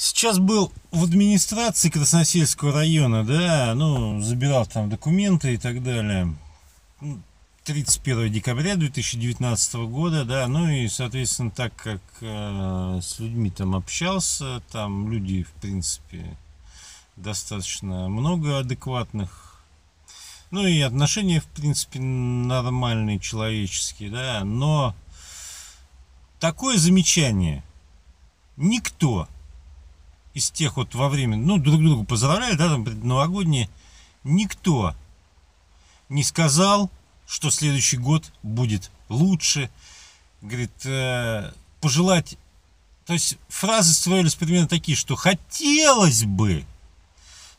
Сейчас был в администрации Красносельского района, да, ну, забирал там документы и так далее. 31 декабря 2019 года, да, ну и, соответственно, так как э, с людьми там общался, там люди, в принципе, достаточно много адекватных, ну и отношения, в принципе, нормальные, человеческие, да, но такое замечание никто из тех вот во время, ну, друг другу поздравляли, да, там новогодние, никто не сказал, что следующий год будет лучше. Говорит, э, пожелать... То есть фразы строились примерно такие, что хотелось бы,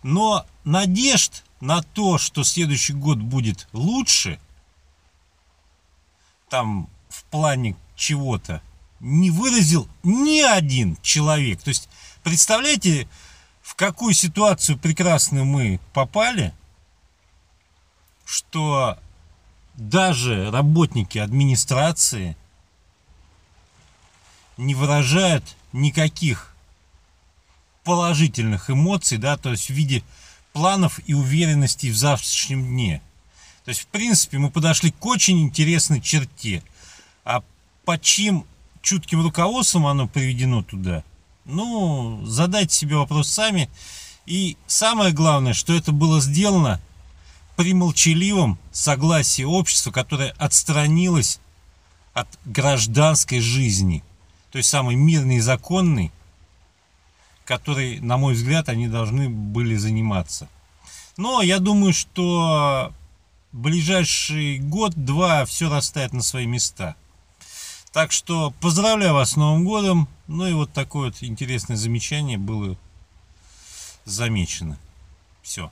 но надежд на то, что следующий год будет лучше, там в плане чего-то, не выразил ни один человек. То есть Представляете, в какую ситуацию прекрасную мы попали, что даже работники администрации не выражают никаких положительных эмоций, да, то есть в виде планов и уверенности в завтрашнем дне. То есть, в принципе, мы подошли к очень интересной черте. А под чьим чутким руководством оно приведено туда, ну, задайте себе вопрос сами. И самое главное, что это было сделано при молчаливом согласии общества, которое отстранилось от гражданской жизни. То есть самый мирный и законный, который, на мой взгляд, они должны были заниматься. Но я думаю, что ближайший год-два все расставит на свои места. Так что поздравляю вас с Новым годом. Ну и вот такое вот интересное замечание было замечено. Все.